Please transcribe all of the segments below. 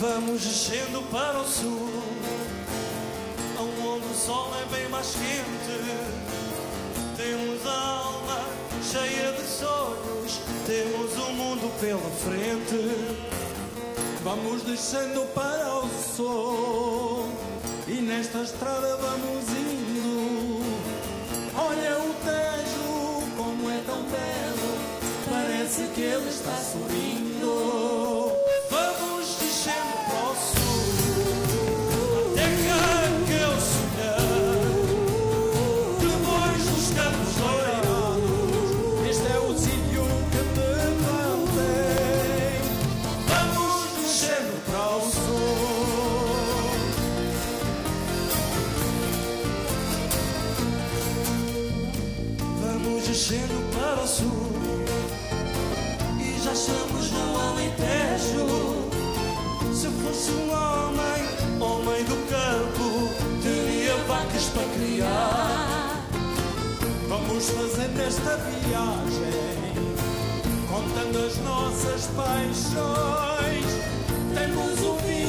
Vamos descendo para o sul, onde o sol é bem mais quente. Temos a alma cheia de sonhos, temos o mundo pela frente. Vamos descendo para o sol e nesta estrada vamos indo. Olha o Tejo, como é tão belo, parece que ele está sorrindo. Descendo para o sul e já estamos no Alentejo. Se fosse um homem, homem do campo, teria vacas para criar. Vamos fazendo esta viagem, contando as nossas paixões. Temos o vinho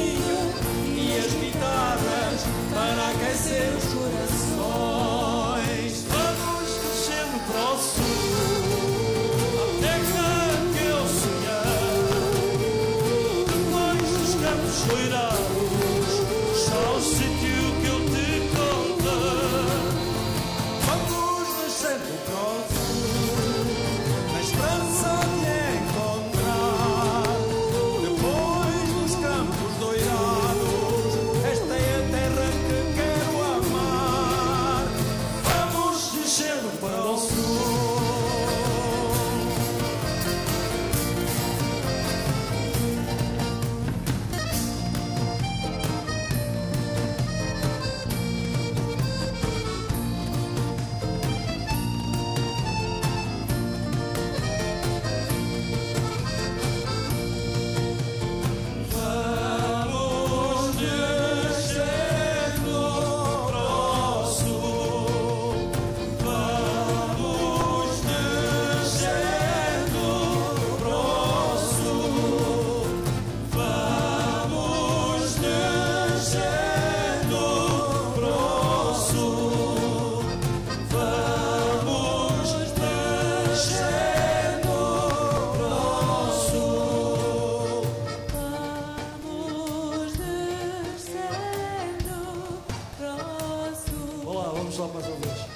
lá mais uma vez.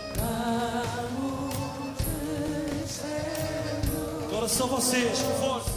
Agora só vocês, com voz.